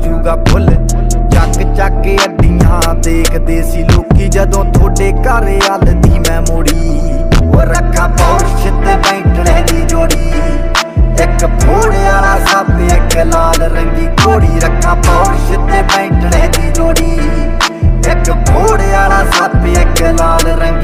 ਜੂਗਾ ਫੁੱਲ। ਚੱਕ ਚੱਕ ਅੱਡੀਆਂ ਦੇਖਦੇ ਸੀ ਲੋਕੀ। ਜਦੋਂ ਤੁਹਾਡੇ ਘਰ ਆਲ ਮੈਂ ਮੋੜੀ। ਉਹ ਰੱਖਾ ਪੌਰਸ਼ ਤੇ ਬੈਠਣੇ ਦੀ ਜੋੜੀ। ਇੱਕ ਫੋੜ ਵਾਲਾ ਸੱਪ, ਇੱਕ ਲਾਲ ਰੰਗੀ ਕੋੜੀ ਰੱਖਾ ਪੌਰਸ਼ ਤੇ ਬੈਠਣੇ ਦੀ ਜੋੜੀ। ਇੱਕ ਫੋੜ ਵਾਲਾ ਸੱਪ, ਇੱਕ ਲਾਲ ਰੰਗੀ